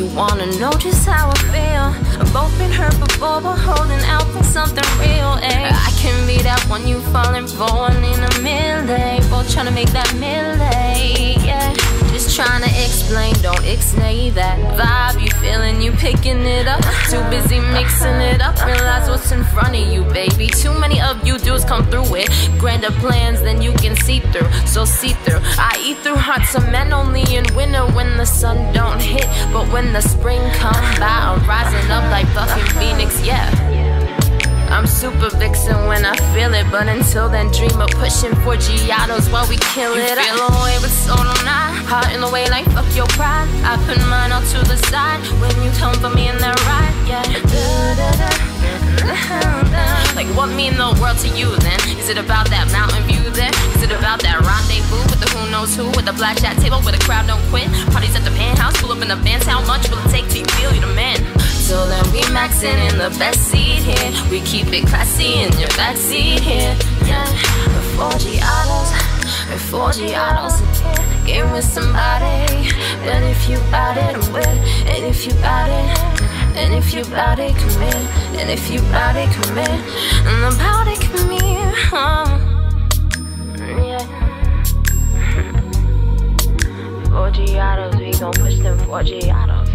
you wanna know just how I feel. I've both been hurt before, but holding out for something real. Ay. I can be that one you falling for one in a million. Both trying to make that million, yeah. Just trying to explain, don't explain that vibe you feeling, you picking it up. Too busy mixing it up, realize what's in front of you, baby. Too you dudes come through with grander plans than you can see through. So see through. I eat through hearts of men only in winter when the sun don't hit, but when the spring come by, I'm rising up like fucking Phoenix, yeah. I'm super vixen when I feel it, but until then, dream of pushing Forgiatos while we kill it. You feel away, but so don't I. Heart in the way, like fuck your pride. I put mine all to the side when what mean the world to you then? Is it about that mountain view then? Is it about that rendezvous with the who knows who? With the blackjack table where the crowd don't quit? Parties at the penthouse, pull up in the vans. How much will it take to feel you the man? Till then we maxing in the best seat here. We keep it classy in your backseat here. Yeah, before Giottos, before Giottos. Game with somebody, and if you bout it, I'm with. And if you bout it, and if you bout it, come in. And if you bout it, come don't push them, or G, I don't.